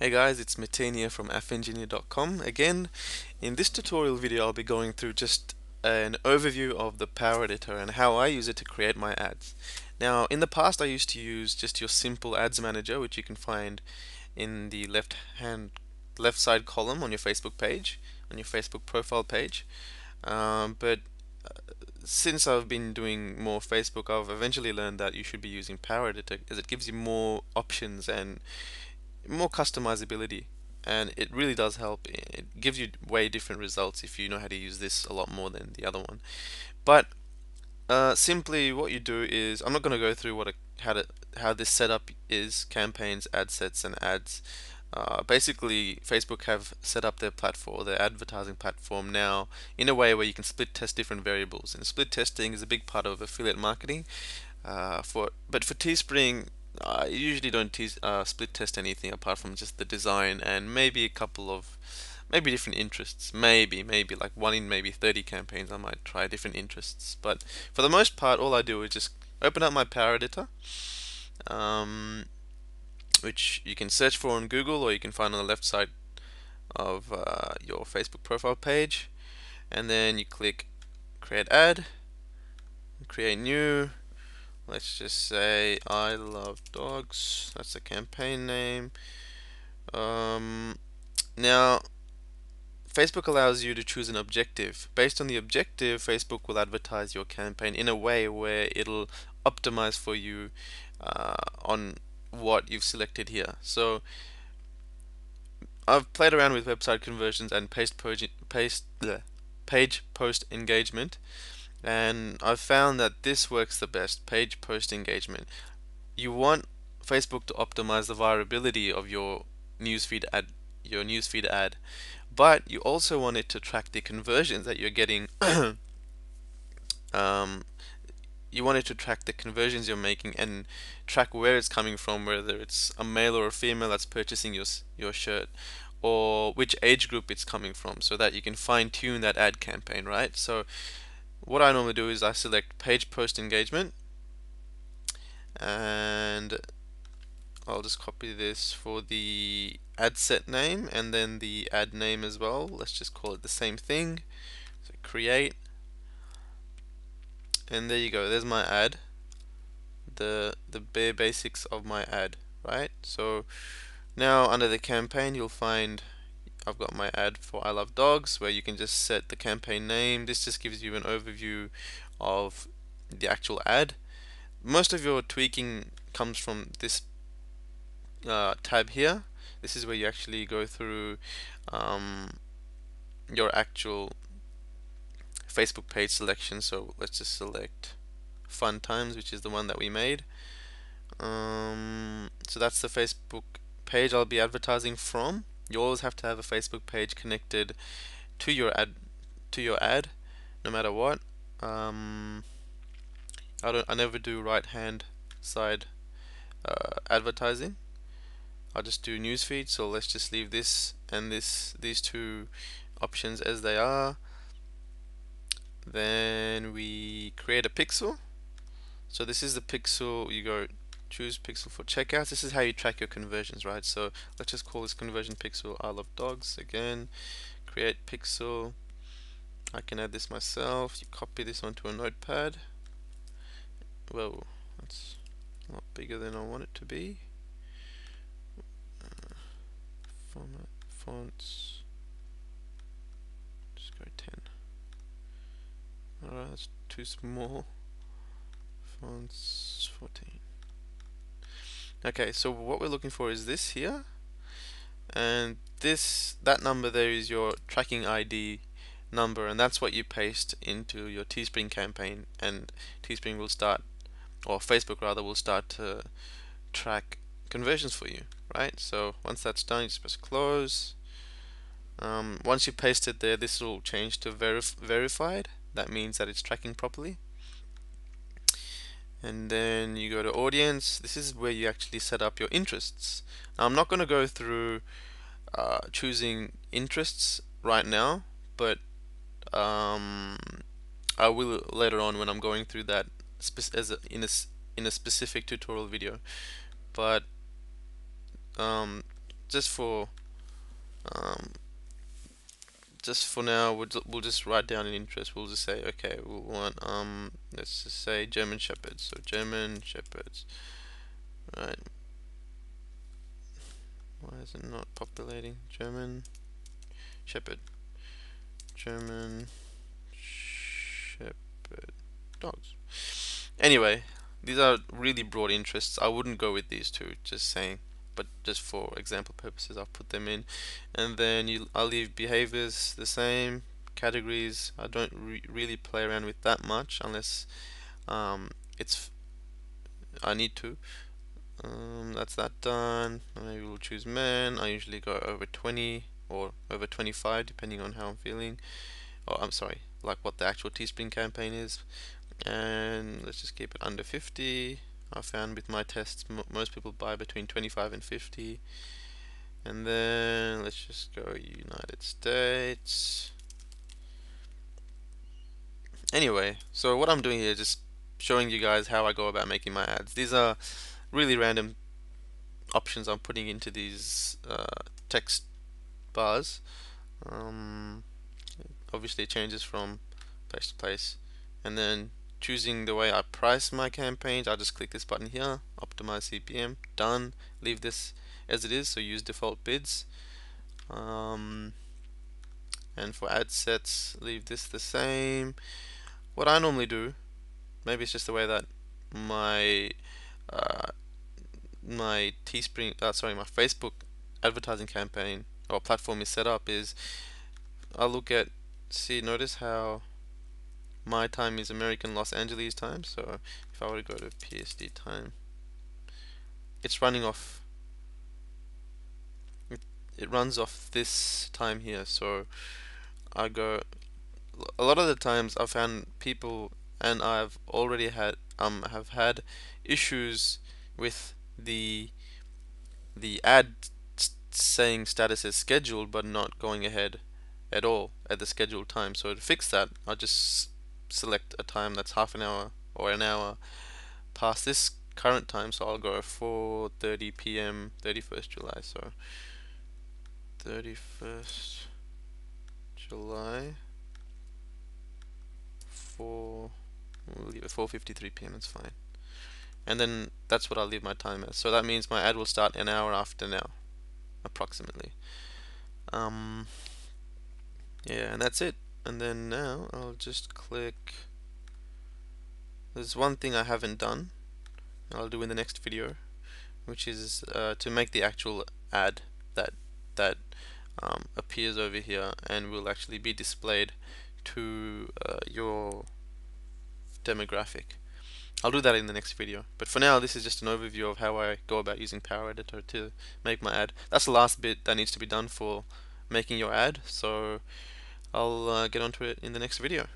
Hey guys, it's Mateen from AffEngineer.com. Again, in this tutorial video I'll be going through just an overview of the Power Editor and how I use it to create my ads. Now, in the past I used to use just your simple ads manager which you can find in the left hand left side column on your Facebook page, on your Facebook profile page. Um, but uh, since I've been doing more Facebook, I've eventually learned that you should be using Power Editor as it gives you more options and more customizability and it really does help. It gives you way different results if you know how to use this a lot more than the other one. But uh, simply what you do is I'm not going to go through what a, how to how this setup is campaigns ad sets and ads. Uh, basically Facebook have set up their platform their advertising platform now in a way where you can split test different variables and split testing is a big part of affiliate marketing uh, for but for Teespring I usually don't tease, uh, split test anything apart from just the design and maybe a couple of maybe different interests. Maybe maybe like one in maybe 30 campaigns I might try different interests. But for the most part all I do is just open up my power editor um, which you can search for on Google or you can find on the left side of uh, your Facebook profile page. And then you click create ad create new let's just say I love dogs. That's the campaign name. Um, now Facebook allows you to choose an objective. Based on the objective Facebook will advertise your campaign in a way where it'll optimize for you uh, on what you've selected here. So I've played around with website conversions and paste, paste bleh, page post engagement and I've found that this works the best page post engagement. You want Facebook to optimize the viability of your newsfeed ad your newsfeed ad but you also want it to track the conversions that you're getting. Um, you want it to track the conversions you're making and track where it's coming from whether it's a male or a female that's purchasing your your shirt or which age group it's coming from so that you can fine tune that ad campaign right? So what I normally do is I select page post engagement and I'll just copy this for the ad set name and then the ad name as well. Let's just call it the same thing. So create. And there you go. There's my ad. The the bare basics of my ad right? So now under the campaign you'll find I've got my ad for I love dogs where you can just set the campaign name. This just gives you an overview of the actual ad. Most of your tweaking comes from this uh, tab here. This is where you actually go through um, your actual Facebook page selection. So let's just select fun times which is the one that we made. Um, so that's the Facebook page I'll be advertising from you always have to have a Facebook page connected to your ad to your ad no matter what. Um, I don't I never do right hand side uh, advertising. I'll just do newsfeed so let's just leave this and this these two options as they are. Then we create a pixel. So this is the pixel you go choose pixel for checkouts. This is how you track your conversions right? So let's just call this conversion pixel I love dogs again. Create pixel. I can add this myself. You copy this onto a notepad. Well, that's a lot bigger than I want it to be. Uh, format fonts. Just go 10 alright that's too small. Fonts 14 okay so what we're looking for is this here. And this that number there is your tracking ID number and that's what you paste into your Teespring campaign and Teespring will start or Facebook rather will start to track conversions for you right? So once that's done you just press close. Um, once you paste it there this will change to verif verified. That means that it's tracking properly and then you go to audience. This is where you actually set up your interests. Now I'm not going to go through uh, choosing interests right now but um, I will later on when I'm going through that as a, in a in a specific tutorial video. But um, just for um, just for now we'll, we'll just write down an interest. We'll just say okay we want um let's just say German Shepherds. So German Shepherds right. Why is it not populating? German Shepherd. German Shepherd dogs. Anyway these are really broad interests. I wouldn't go with these two just saying but just for example purposes I'll put them in. And then you, I'll leave behaviors the same categories I don't re really play around with that much unless um, it's I need to. Um, that's that done. Maybe we'll choose men. I usually go over 20 or over 25 depending on how I'm feeling. Oh I'm sorry like what the actual Teespring campaign is. And let's just keep it under 50 I found with my tests most people buy between 25 and 50 and then let's just go United States. Anyway so what I'm doing here is just showing you guys how I go about making my ads. These are really random options I'm putting into these uh, text bars. Um, obviously it changes from place to place. And then choosing the way I price my campaigns I just click this button here optimize CPM done leave this as it is so use default bids. Um, and for ad sets leave this the same. What I normally do maybe it's just the way that my uh, my Teespring uh, sorry my Facebook advertising campaign or platform is set up is I look at see notice how my time is American Los Angeles time so if I were to go to PSD time it's running off it, it runs off this time here. So I go a lot of the times I've found people and I've already had um have had issues with the the ad saying status is scheduled but not going ahead at all at the scheduled time. So to fix that I'll just select a time that's half an hour or an hour past this current time so I'll go 4:30 p.m. 31st July so 31st July 4 we'll leave it 4:53 p.m. it's fine and then that's what I'll leave my time as so that means my ad will start an hour after now approximately um yeah and that's it and then now I'll just click there's one thing I haven't done I'll do in the next video which is uh, to make the actual ad that that um, appears over here and will actually be displayed to uh, your demographic. I'll do that in the next video. But for now this is just an overview of how I go about using Power Editor to make my ad. That's the last bit that needs to be done for making your ad. So I'll uh, get onto it in the next video.